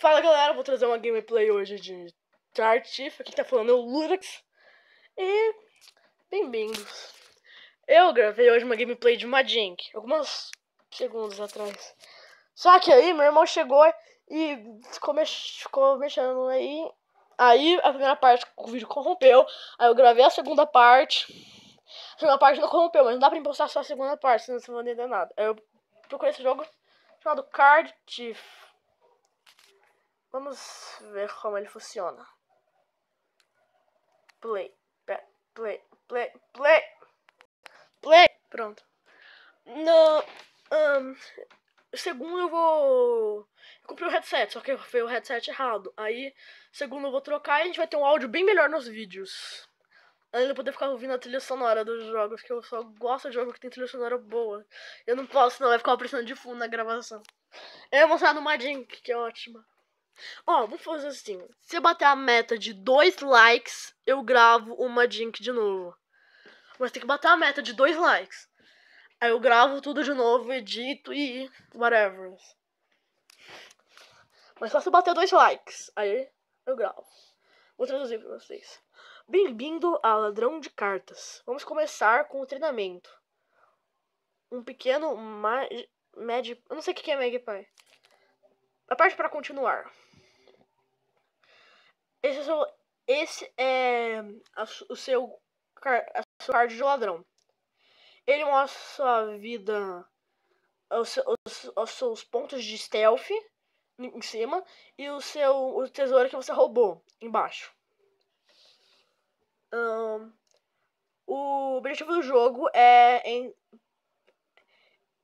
Fala galera, vou trazer uma gameplay hoje de Tartif. Aqui tá falando é o Lurax. E bem-vindos. Eu gravei hoje uma gameplay de Majink, alguns segundos atrás. Só que aí meu irmão chegou e ficou, mex ficou mexendo aí. Aí a primeira parte do vídeo corrompeu. Aí eu gravei a segunda parte. A segunda parte não corrompeu, mas não dá pra postar só a segunda parte, senão você não vai entender nada. Aí eu procurei esse jogo chamado Card. Vamos ver como ele funciona. Play, play, play, play, play. Pronto. No, um, segundo eu vou... Comprei o headset, só que eu o headset errado. Aí, segundo eu vou trocar e a gente vai ter um áudio bem melhor nos vídeos. Ainda poder ficar ouvindo a trilha sonora dos jogos, que eu só gosto de jogo que tem trilha sonora boa. Eu não posso, não, vai ficar aparecendo de fundo na gravação. Eu vou mostrar no Madink, que é ótima. Ó, vamos fazer assim. Se eu bater a meta de dois likes, eu gravo uma Jink de novo. Mas tem que bater a meta de dois likes. Aí eu gravo tudo de novo, edito e whatever. Mas só se bater dois likes. Aí eu gravo. Vou traduzir pra vocês. Bem-vindo a Ladrão de Cartas. Vamos começar com o treinamento. Um pequeno mag... Mag... Eu não sei o que é Magpie. A parte para continuar. Esse é, seu, esse é a, o seu, a seu card de ladrão. Ele mostra sua vida, os, os, os seus pontos de stealth em cima e o seu o tesouro que você roubou embaixo. Um, o objetivo do jogo é, em,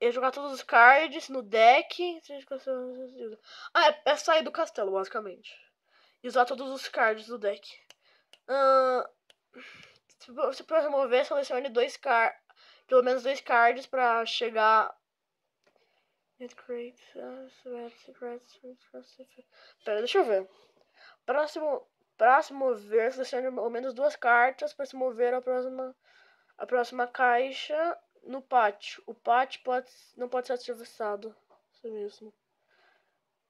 é jogar todos os cards no deck. Ah, é, é sair do castelo, basicamente e usar todos os cards do deck. Uh, se você for remover, selecione dois cards, pelo menos dois cards para chegar. Pera, deixa eu ver. Próximo, próximo mover, selecione pelo menos duas cartas para se mover a próxima, a próxima caixa no pátio. O pátio pode, não pode ser atravessado. Isso mesmo.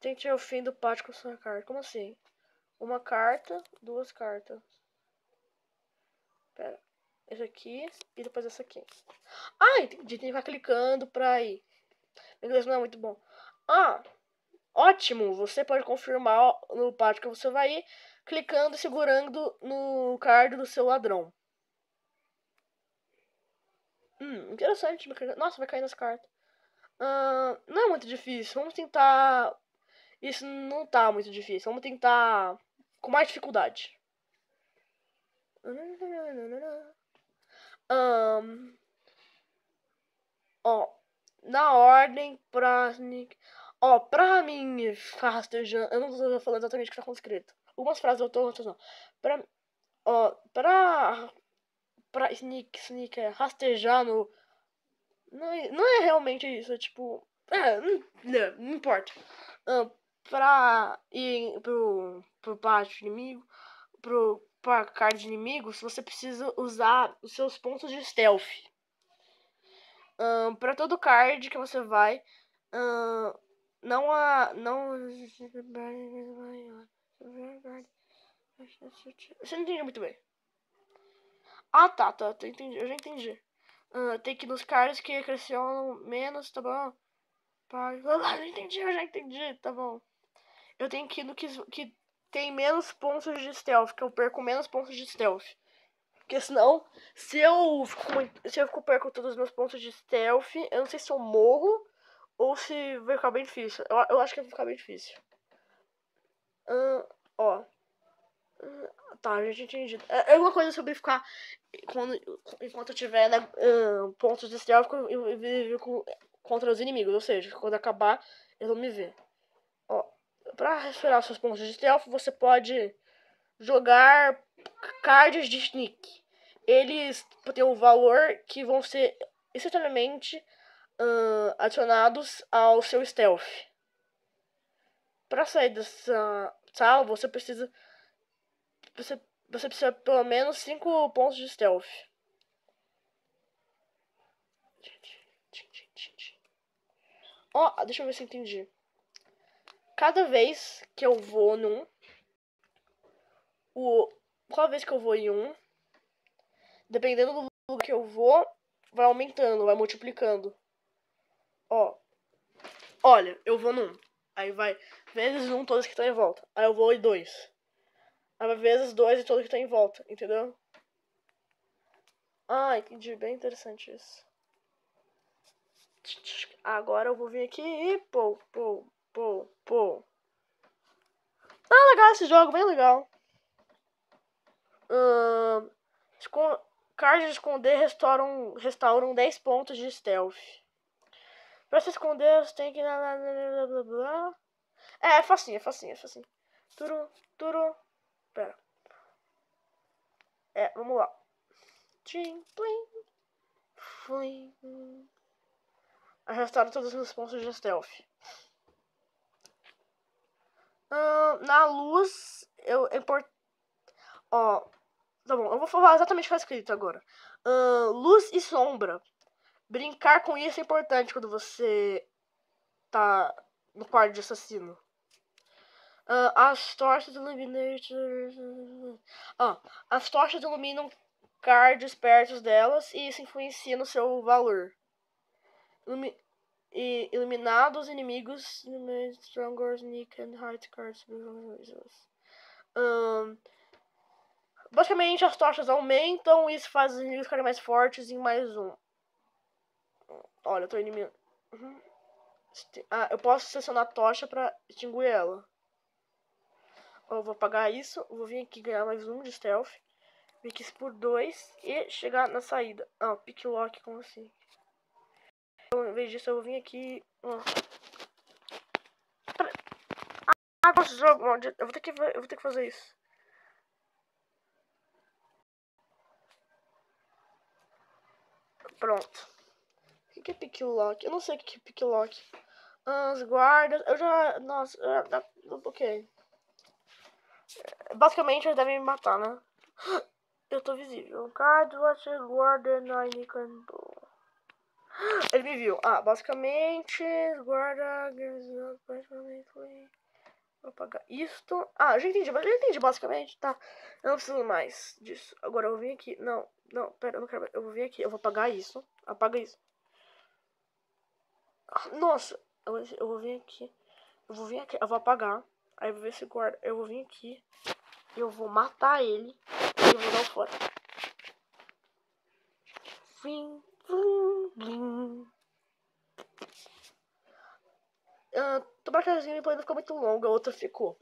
Tente o fim do pátio com sua carta. Como assim? uma carta, duas cartas. Pera. Esse aqui e depois essa aqui. Ah, entendi. Tem que ficar clicando pra ir. Meu não é muito bom. Ah, ótimo. Você pode confirmar no pátio que você vai ir clicando e segurando no card do seu ladrão. Hum, interessante. Nossa, vai cair nas cartas. Uh, não é muito difícil. Vamos tentar. Isso não tá muito difícil. Vamos tentar com mais dificuldade. Um, ó, na ordem pra. Ó, pra mim, rastejando. Eu não tô falando exatamente o que tá escrito. Algumas frases eu tô, não. Pra. Ó, pra. Pra sneak, sneak é rastejar no. Não é, não é realmente isso, é tipo. É, não, não importa. Um, pra ir pro, pro parte inimigo, pro pra card inimigos, você precisa usar os seus pontos de stealth. Um, para todo card que você vai, um, não há. Não. Você não entendeu muito bem. Ah, tá, tá, tá entendi, eu já entendi. Uh, tem que ir nos cards que cresceram menos, tá bom? Ah, já entendi, eu já entendi, tá bom. Eu tenho que ir no que, que tem menos pontos de stealth, que eu perco menos pontos de stealth. Porque senão, se eu fico, se eu fico perco todos os meus pontos de stealth, eu não sei se eu morro ou se vai ficar bem difícil. Eu, eu acho que vai ficar bem difícil. Uh, ó. Uh, tá, já tinha entendido. É, é uma coisa sobre ficar. Quando, enquanto eu tiver né, pontos de eu, eu, eu, contra os inimigos. Ou seja, quando acabar, eles vão me ver. Ó, pra respirar seus pontos de stealth, você pode jogar cards de sneak. Eles têm um valor que vão ser instantaneamente uh, adicionados ao seu stealth. Para sair dessa sala, você precisa você, você precisa pelo menos 5 pontos de stealth. Ó, oh, deixa eu ver se eu entendi. cada vez que eu vou num, o, cada vez que eu vou em um, dependendo do lugar que eu vou, vai aumentando, vai multiplicando. Ó, olha, eu vou num, aí vai vezes um todos que estão em volta, aí eu vou em dois, vai vezes dois e todos que estão em volta, entendeu? Ah, entendi, bem interessante isso. Agora eu vou vir aqui e pô, pô, pô, pô. Ah, legal esse jogo, bem legal. Cards de esconder restauram, restauram 10 pontos de stealth. Pra se esconder, você tem que. Blá, blá, blá, é, é facinho, é facinho, é facinho. Turu, turu. É, vamos lá. Tchim. Arrestaram todos os pontos de stealth. Na luz, eu import... Ó, tá bom, eu vou falar exatamente o que está escrito agora. Luz e sombra. Brincar com isso é importante quando você tá no quarto de assassino. Uh, as tochas iluminam. Ah, as tochas iluminam cards perto delas e isso influencia no seu valor ilumi e inimigos stronger sneak and hide cards basicamente as tochas aumentam e isso faz os inimigos ficarem mais fortes em mais um olha eu tô eliminando uhum. ah, eu posso selecionar a tocha pra extinguir ela eu vou apagar isso vou vir aqui ganhar mais um de stealth vir aqui por dois e chegar na saída ah, pick lock como assim então, em vez disso, eu vou vir aqui. Ah, nosso jogo, eu vou ter que, eu vou ter que fazer isso. Pronto. O que é pick lock? Eu não sei o que é pick lock. As guardas. Eu já. Nossa. Eu, ok. Basicamente, eles devem me matar, né? Eu tô visível. Guard, watch, guarda, nine. Ele me viu. Ah, basicamente, guarda. Vou apagar isto. Ah, já entendi, já entendi basicamente, tá? Eu não preciso mais disso. Agora eu vou vir aqui. Não, não, pera, eu não quero. Eu vou vir aqui, eu vou apagar isso. Apaga isso. Ah, nossa, eu, eu vou vir aqui. Eu vou vir aqui, eu vou apagar. Aí eu vou ver se guarda. Eu vou vir aqui. Eu vou matar ele. E eu vou dar o fora. Blim. Uh, tomara que a gameplay não ficou muito longa, a outra ficou.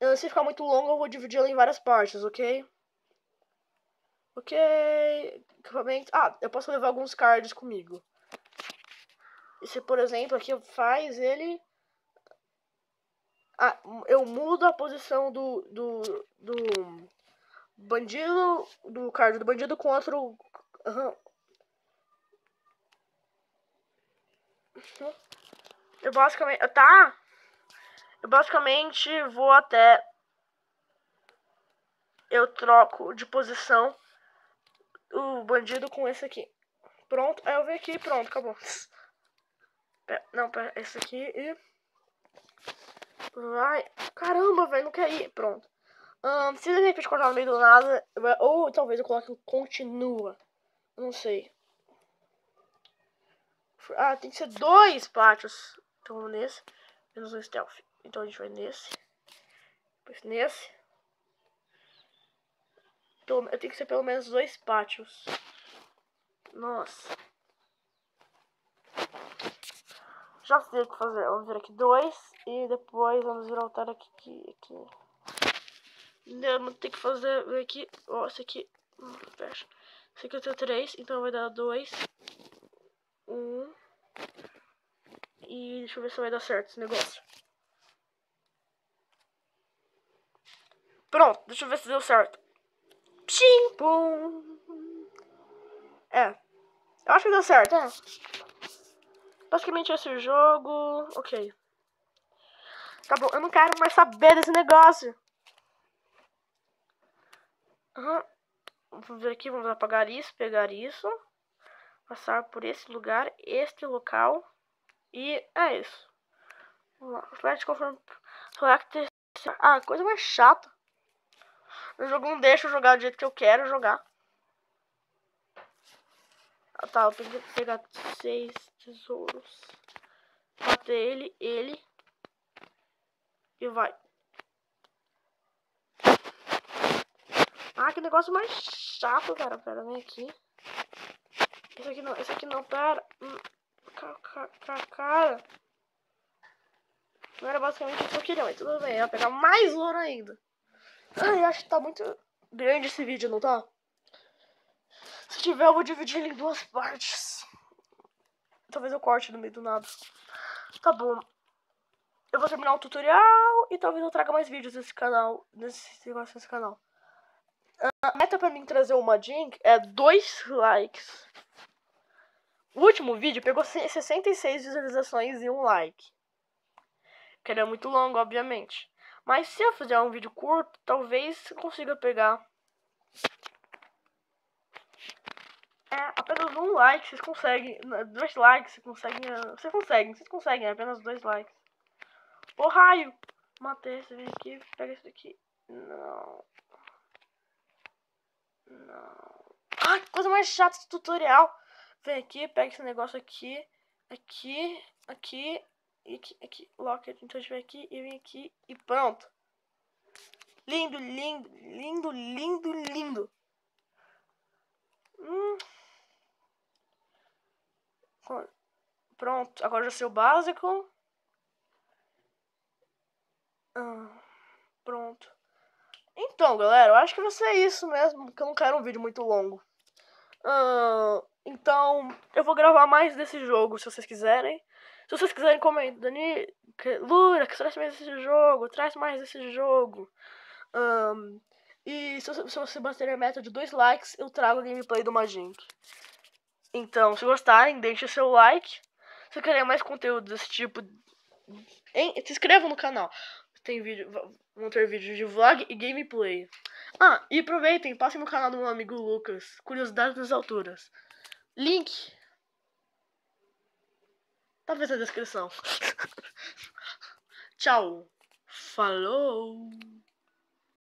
Uh, se ficar muito longa, eu vou dividir ela em várias partes, ok? Ok. Equipamento. Ah, eu posso levar alguns cards comigo. E se, por exemplo, aqui faz ele. Eu mudo a posição do, do, do bandido, do card do bandido com outro, uhum, Eu basicamente. Tá? Eu basicamente vou até. Eu troco de posição o bandido com esse aqui. Pronto. Aí eu venho aqui pronto, acabou. Não, pera, esse aqui e. Vai. Caramba, velho, não quer ir. Pronto. Um, se de repente cortar no meio do nada, ou talvez eu coloque um continua. Não sei. Ah, tem que ser dois pátios. Então vamos nesse. Menos um stealth. Então a gente vai nesse. Depois nesse. Então, eu tenho que ser pelo menos dois pátios. Nossa. Já sei o que fazer. Vamos vir aqui dois. E depois vamos vir altar aqui. aqui. Vamos ter que fazer aqui. Ó, esse aqui. Hum, fecha. Esse aqui eu tenho três. Então vai dar dois. Um. E deixa eu ver se vai dar certo esse negócio. Pronto, deixa eu ver se deu certo. Pshim, pum. É. Eu acho que deu certo, é. Basicamente esse é o jogo. Ok. Tá bom, eu não quero mais saber desse negócio. Uhum. Vamos ver aqui, vamos apagar isso, pegar isso passar por esse lugar, este local. E é isso. Vamos lá. Confirm. Ah, coisa mais chata. O jogo não deixa eu jogar do jeito que eu quero jogar. Ah, tá, eu que pegar seis tesouros. Bater ele, ele. E vai. Ah, que negócio mais chato, cara. Pera, vem aqui. Esse aqui não, esse aqui não, pera. Hum, cara. Não era basicamente isso que eu queria, mas tudo bem. Eu ia pegar mais ouro ainda. Ai, acho que tá muito grande esse vídeo, não tá? Se tiver, eu vou dividir ele em duas partes. Talvez eu corte no meio do nada. Tá bom. Eu vou terminar o tutorial e talvez eu traga mais vídeos nesse canal. Nesse negócio nesse canal. A meta pra mim trazer uma Jink é dois likes. O último vídeo pegou 66 visualizações e um like. Que era muito longo, obviamente. Mas se eu fizer um vídeo curto, talvez consiga pegar. É, apenas um like, vocês conseguem. Dois likes, vocês conseguem. Vocês conseguem, vocês conseguem, é apenas dois likes. Ô raio! Matei esse, vem aqui, pega esse daqui. Não. Não. Ai, que coisa mais chata esse tutorial. Vem aqui, pega esse negócio aqui. Aqui, aqui, e aqui, aqui, locker. Então a gente vem aqui e vem aqui e pronto. Lindo, lindo, lindo, lindo, lindo. Hum. Pronto, agora já sei o básico. Ah, pronto. Então, galera, eu acho que vai ser isso mesmo, porque eu não quero um vídeo muito longo. Ah, então, eu vou gravar mais desse jogo, se vocês quiserem. Se vocês quiserem comentar, Dani, que, Lura, que traz mais desse jogo, traz mais desse jogo. Um, e se, se você bater a meta de dois likes, eu trago a gameplay do Magink. Então, se gostarem, deixe seu like. Se querem mais conteúdo desse tipo, hein, se inscrevam no canal. Tem vídeo, vão ter vídeos de vlog e gameplay. Ah, e aproveitem, passem no canal do meu amigo Lucas. Curiosidades das alturas. Link Talvez na descrição. Tchau. Falou.